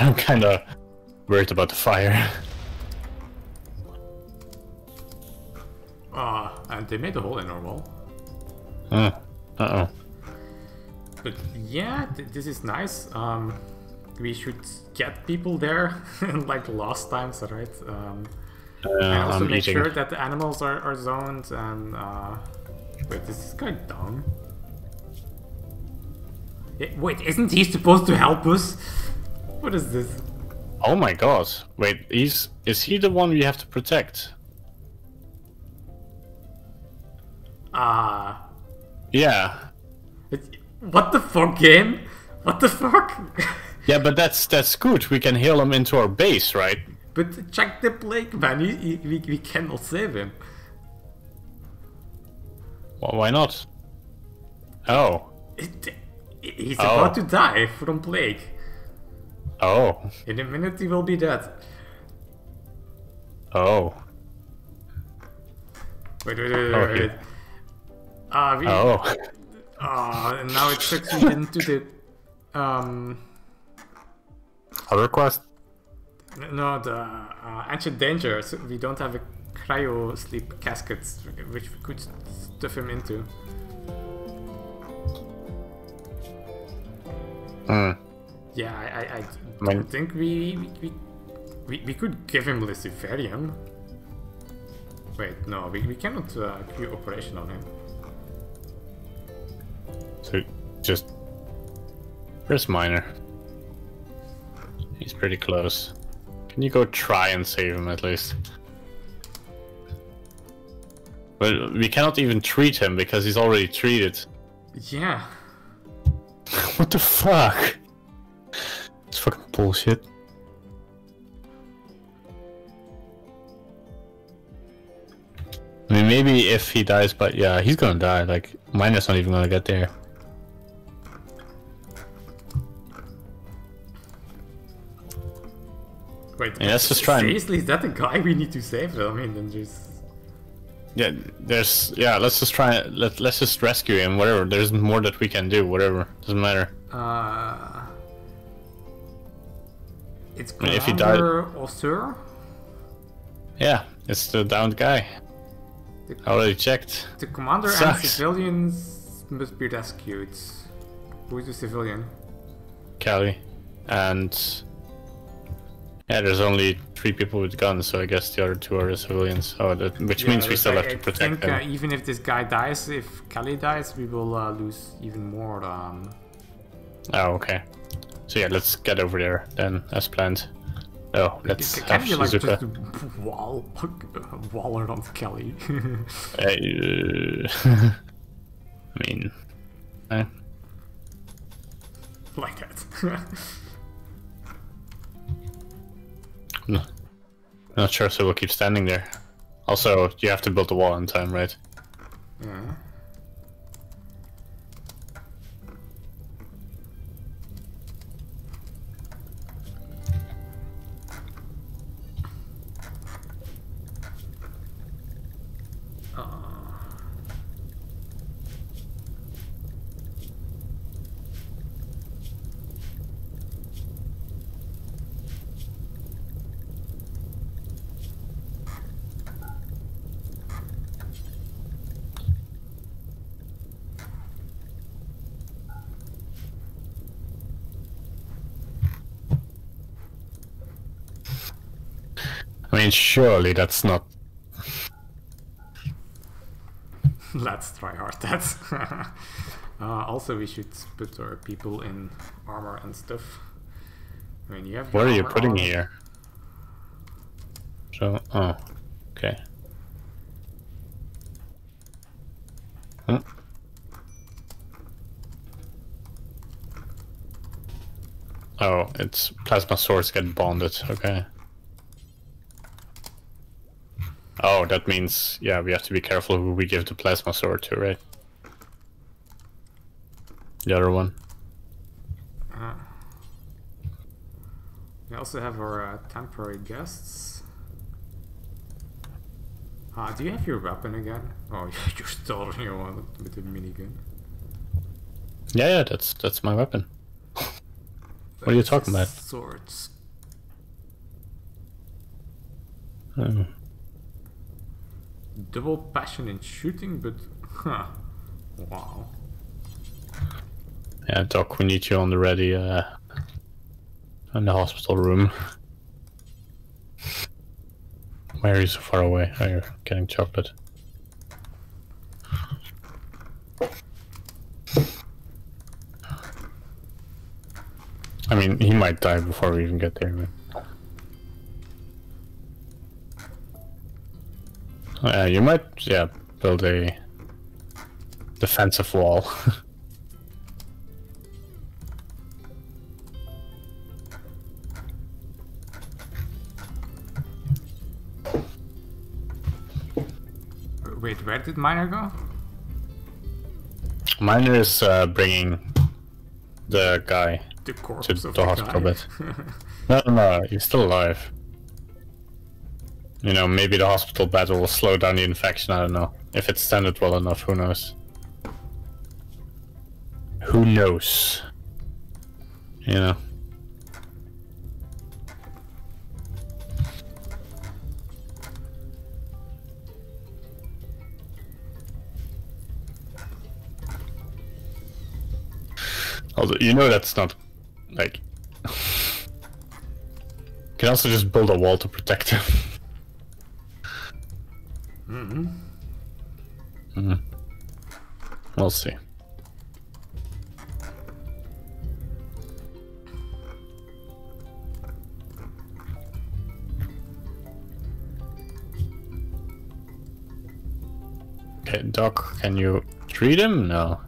I'm kind of worried about the fire. Uh, and they made a hole in our wall. Uh, uh-oh. But yeah, th this is nice. Um, we should get people there, like last times, right? Um, Uh, and also I'm make eating. sure that the animals are, are zoned and... Uh, wait, is this guy down? Yeah, wait, isn't he supposed to help us? What is this? Oh my god. Wait, he's is he the one we have to protect? Ah... Yeah. it- what the fuck, game? What the fuck? Yeah, but that's that's good. We can heal him into our base, right? but check the plague, man. He, he, we, we cannot save him. Well, why not? Oh. It, he's Oh. about to die from plague. Oh. In a minute he will be dead. Oh. Wait, wait, wait, wait, wait. Ah, we, Oh. ah, and now it sucks me into the, um, Other quest? no, the uh, ancient danger. So we don't have a cryo sleep casket, which we could stuff him into. Hmm. Yeah, I, I, I mean- don't think we, we, we, we, we could give him Luciferium. Wait, no, we, we cannot uh, queue operation on him. So just where's Miner? He's pretty close. Can you go try and save him at least? But we cannot even treat him because he's already treated. Yeah. what the fuck? Bullshit. I mean, maybe if he dies, but yeah, he's gonna die. Like, Miner's not even gonna get there. Wait, Yeah, let's just try and- seriously, is that the guy we need to save? I mean, then just Yeah, there's yeah. Let's just try. Let let's just rescue him. Whatever. There's more that we can do. Whatever. Doesn't matter. uh, it's mean, if he died- Osur. Yeah, it's the downed guy. I already checked. The commander and civilians must be rescued. Who is the civilian? Callie, and yeah, there's only three people with guns, so I guess the other two are the civilians. Oh, that, which means we still I- have to protect them. Think, uh, even if this guy dies, if Kelly dies, we will uh, lose even more. Um, Oh, okay. So yeah, let's get over there then, as planned. Oh, let's can have you like Shizuka. just wall wall around Kelly? Uh, I mean, eh, like that. no, not sure, so we'll keep standing there. Also, you have to build the wall in time, right? yeah. I mean, surely that's not. Let's try hard that. uh, also, we should put our people in armor and stuff. I mean, you have. What are you putting on. here? So, oh, okay. Huh? Oh, it's plasma swords get bonded. Okay. Oh, that means yeah, we have to be careful who we give the plasma sword to, right? The other one. Uh, we also have our uh, temporary guests. Uh, do you have your weapon again? Oh, you stole your one with the minigun. Yeah, yeah, that's that's my weapon. What are you talking about? Swords. Oh. Double passion in shooting, but huh. Wow. Yeah, Doc, we need you on the ready uh, in the hospital room. Why are you so far away? Oh, you're getting chocolate. I mean, he might die before we even get there. Uh, you might, yeah, build a defensive wall. Wait, where did Miner go? Miner is uh, bringing the guy The to the the hospital bed. No, no, no, he's still alive. You know, maybe the hospital bed will slow down the infection, I don't know. If it's standard well enough, who knows? Who knows? You know? Although, you know that's not, like... you can also just build a wall to protect him. We'll see. Okay, Doc, can you treat him? No.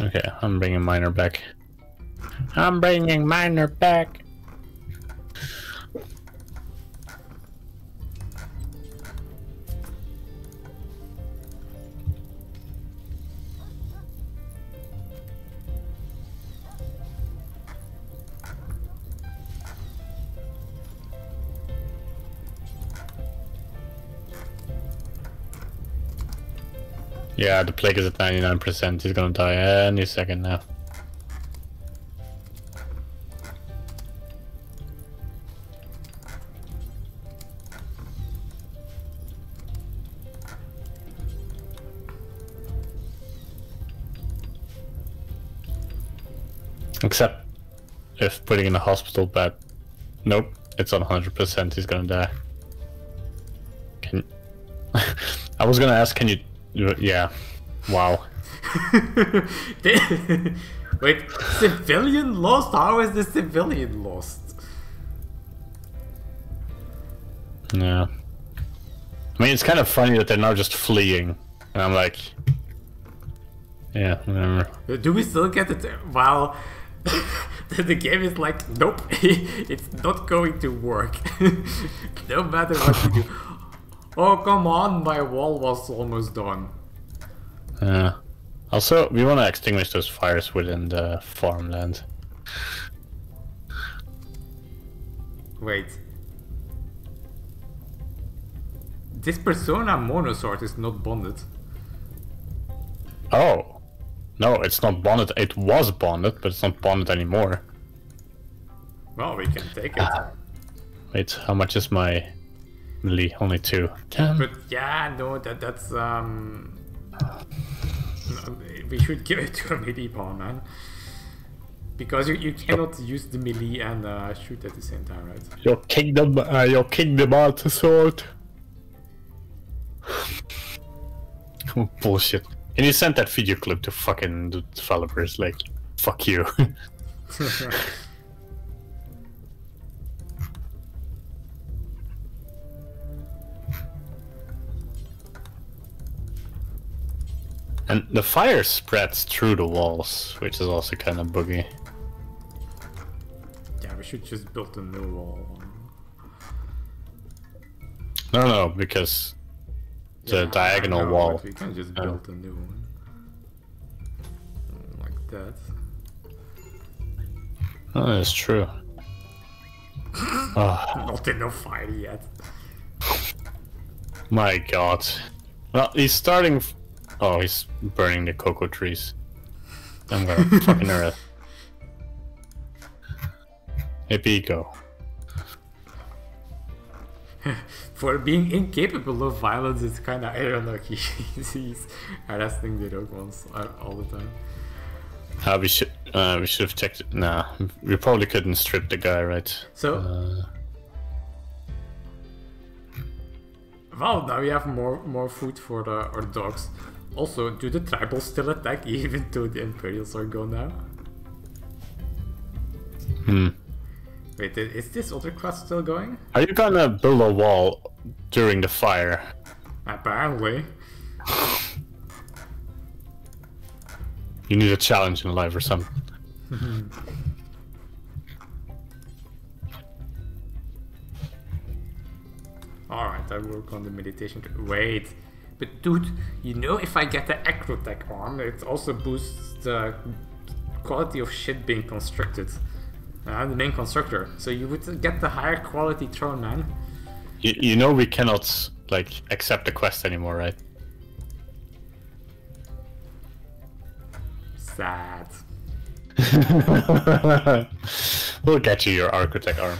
Okay, I'm bringing Miner back. I'm bringing Miner back. Yeah, the plague is at 99%. He's gonna die any second now. Except if putting in a hospital bed. Nope, it's on 100%. He's gonna die. Can. I was gonna ask, can you. Yeah. Wow. Wait, civilian lost? How is the civilian lost? Yeah. I mean, it's kind of funny that they're now just fleeing. And I'm like. Yeah, whatever. Uh, do we still get it? While the the game is like, nope, it's not going to work. no matter what you do. Oh, come on, my wall was almost done. Yeah. Also, we want to extinguish those fires within the farmland. Wait. This persona monosword is not bonded. Oh. No, it's not bonded. It was bonded, but it's not bonded anymore. Well, we can take it. Ah. Wait, how much is my melee? Only two. Damn. But yeah, no, that that's um. We should give it to a melee pawn, man. Because you, you cannot use the melee and uh, shoot at the same time, right? Your kingdom, uh, your kingdom art sword. Oh, Bullshit. And you sent that video clip to fucking the developers? Like, fuck you. and the fire spreads through the walls, which is also kind of buggy. yeah, we should just build a new wall. No, no, because the Yeah, diagonal know, wall. We can just build a new one. Mm, Like that. Oh, that's true. oh, Not enough fire yet. my god. Well, he's starting. Oh, he's burning the cocoa trees. I'm gonna fucking earth. Hey, Pico. For being incapable of violence, it's kind of ironic. He's, he's arresting the rogue ones all all the time. Uh, we should uh, we should have checked. It. Nah, we probably couldn't strip the guy, right? So, Uh, well, now we have more more food for the, our dogs. Also, do the tribals still attack even though the Imperials are gone now? hmm. Wait, is this other quest still going? Are you gonna build a wall during the fire? Apparently. You need a challenge in life or something. Alright, I work on the meditation. Wait, but dude, you know if I get the archotech arm, it also boosts the quality of shit being constructed. I'm the main constructor, so you would get the higher quality throne, man. You, you know we cannot like accept the quest anymore, right? Sad. we'll get you your archotech arm.